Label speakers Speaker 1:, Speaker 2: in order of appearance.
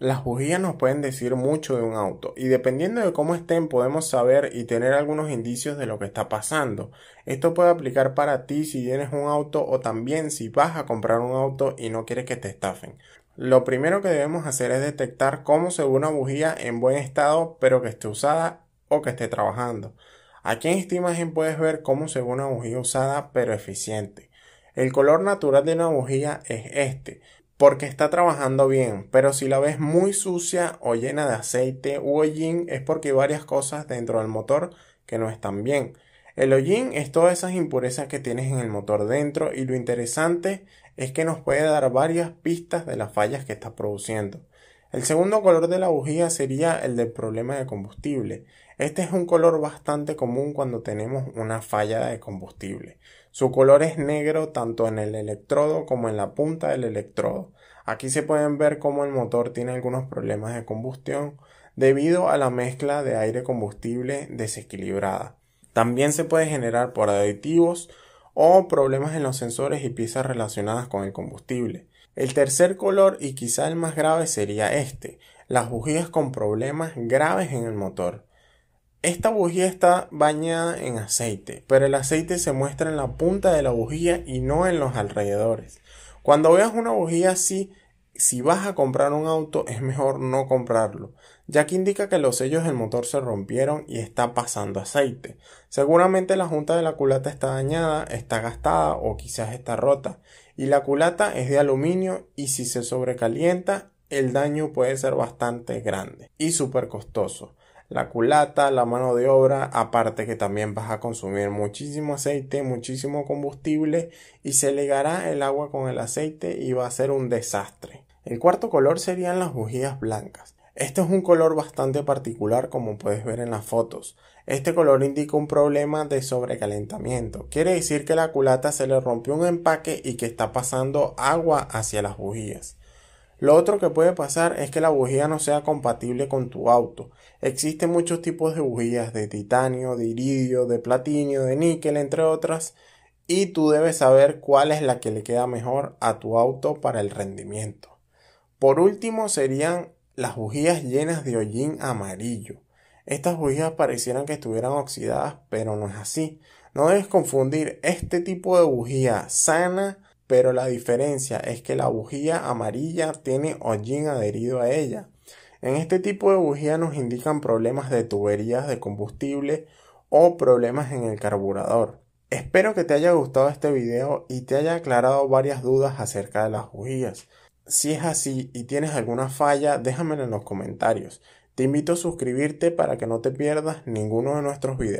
Speaker 1: Las bujías nos pueden decir mucho de un auto y dependiendo de cómo estén podemos saber y tener algunos indicios de lo que está pasando. Esto puede aplicar para ti si tienes un auto o también si vas a comprar un auto y no quieres que te estafen. Lo primero que debemos hacer es detectar cómo se ve una bujía en buen estado pero que esté usada o que esté trabajando. Aquí en esta imagen puedes ver cómo se ve una bujía usada pero eficiente. El color natural de una bujía es este porque está trabajando bien, pero si la ves muy sucia o llena de aceite u hollín es porque hay varias cosas dentro del motor que no están bien. El hollín es todas esas impurezas que tienes en el motor dentro y lo interesante es que nos puede dar varias pistas de las fallas que está produciendo. El segundo color de la bujía sería el del problema de combustible. Este es un color bastante común cuando tenemos una falla de combustible. Su color es negro tanto en el electrodo como en la punta del electrodo. Aquí se pueden ver cómo el motor tiene algunos problemas de combustión debido a la mezcla de aire combustible desequilibrada. También se puede generar por aditivos o problemas en los sensores y piezas relacionadas con el combustible. El tercer color y quizá el más grave sería este, las bujías con problemas graves en el motor. Esta bujía está bañada en aceite, pero el aceite se muestra en la punta de la bujía y no en los alrededores. Cuando veas una bujía así, si vas a comprar un auto es mejor no comprarlo, ya que indica que los sellos del motor se rompieron y está pasando aceite. Seguramente la junta de la culata está dañada, está gastada o quizás está rota, y la culata es de aluminio y si se sobrecalienta el daño puede ser bastante grande y súper costoso la culata, la mano de obra, aparte que también vas a consumir muchísimo aceite, muchísimo combustible y se ligará el agua con el aceite y va a ser un desastre. El cuarto color serían las bujías blancas. Este es un color bastante particular como puedes ver en las fotos. Este color indica un problema de sobrecalentamiento. Quiere decir que la culata se le rompió un empaque y que está pasando agua hacia las bujías. Lo otro que puede pasar es que la bujía no sea compatible con tu auto. Existen muchos tipos de bujías de titanio, de iridio, de platino, de níquel, entre otras, y tú debes saber cuál es la que le queda mejor a tu auto para el rendimiento. Por último serían las bujías llenas de hollín amarillo. Estas bujías parecieran que estuvieran oxidadas, pero no es así. No debes confundir este tipo de bujía sana pero la diferencia es que la bujía amarilla tiene hollín adherido a ella. En este tipo de bujía nos indican problemas de tuberías de combustible o problemas en el carburador. Espero que te haya gustado este video y te haya aclarado varias dudas acerca de las bujías. Si es así y tienes alguna falla, déjamelo en los comentarios. Te invito a suscribirte para que no te pierdas ninguno de nuestros videos.